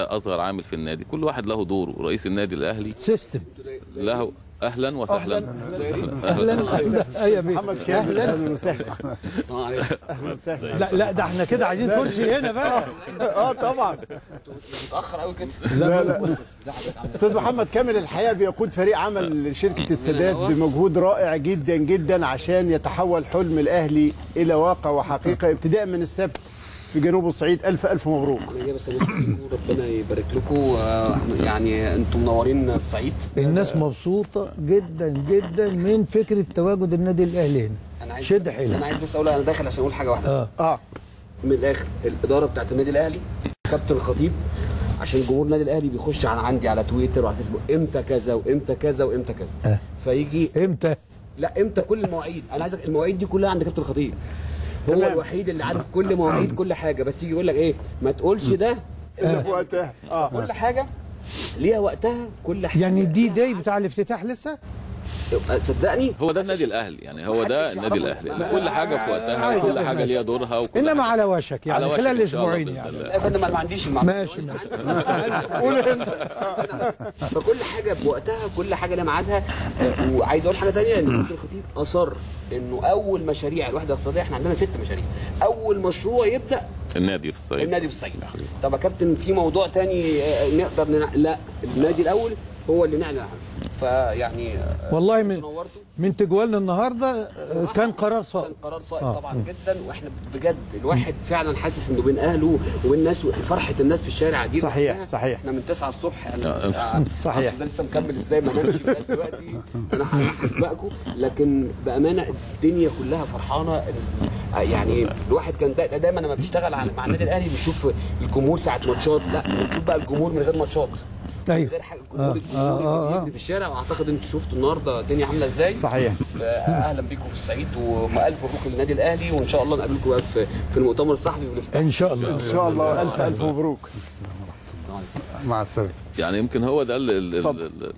أصغر عامل في النادي. كل واحد له دوره. رئيس النادي الأهلي. سيستم له أهلا وسهلا. أهلا. أهلا. أهلا. وسهلا. أهلا وسهلا. لا لا ده إحنا كده عايزين كرسي هنا بقى. آه. طبعا. متأخر قوي كده. لا لا أستاذ محمد كامل الحقيقة بيقود فريق عمل شركه السادات بمجهود رائع جدا جدا عشان يتحول حلم الأهلي إلى واقع وحقيقة. ابتداء من السبت. في جنوب الصعيد. ألف ألف مبروك. أنا بس ربنا يبارك لكم. آه، يعني أنتم منورين الصعيد. الناس مبسوطة جدا جدا من فكرة تواجد النادي الأهلي هنا. أنا عايز شد أنا حيلك عايز بس أقول أنا داخل عشان أقول حاجة واحدة. آه. آه. من الآخر الإدارة بتاعت النادي الأهلي كابتن الخطيب عشان جمهور النادي الأهلي بيخش على عندي على تويتر وعلى فيسبوك إمتى كذا وإمتى كذا وإمتى كذا. آه. فيجي إمتى؟ لا إمتى كل المواعيد. أنا عايزك المواعيد دي كلها عند كابتن الخطيب. هو تمام. الوحيد اللي عارف كل مواعيد كل حاجة. بس يجي يقول لك إيه ما تقولش ده. إلا في وقتها. آه. كل حاجة ليها وقتها كل حاجة. يعني الدي داي بتاع الافتتاح لسه؟ صدقني؟ هو ده النادي الأهلي يعني هو ده النادي. الأهلي. كل حاجة في وقتها كل حاجة ليها دورها وكل إنما حاجة. على وشك يعني على وشك خلال أسبوعين يعني. يا فندم أنا ما عنديش المعلومة. ماشي ماشي. فكل حاجة بوقتها كل حاجة لها ميعادها. آه، وعايز أقول حاجة ثانية إن كابتن الخطيب أصر إنه أول مشاريع الوحدة الاقتصاديه إحنا عندنا ست مشاريع. أول مشروع يبدأ النادي في الصعيد. النادي في الصعيد. طب يا كابتن في موضوع تاني آه، نقدر ننع... لا النادي الأول هو اللي نعلن عنه. فيعني آه، والله من من تجوالنا النهارده آه، كان قرار كان صائب قرار صائب آه. طبعا جدا وإحنا بجد الواحد فعلا حاسس إنه بين أهله وبين ناس فرحة الناس في الشارع دي صحيح،. صحيح. إحنا من 9 الصبح آه. أنا صحيح. ده لسه مكمل إزاي ما نمشي دلوقتي أنا هسبقكم لكن بأمانة الدنيا كلها فرحانة ال- يعني الواحد كان دا دايما لما بيشتغل مع النادي الأهلي بيشوف الجمهور ساعة ماتشات لا بنشوف بقى الجمهور من غير ماتشات أيوه غير حاجة الجمهور آه، آه، آه. بيجري في الشارع وأعتقد أنتوا شفتوا النهارده الدنيا عاملة إزاي. صحيح. أهلا بيكم في الصعيد والف مبروك للنادي الأهلي وإن شاء الله نقابلكم بقى في في المؤتمر الصحفي ونفتح. إن شاء الله. إن شاء الله. الف ألف مبروك. مع السلامة. يعني يمكن هو ده ال-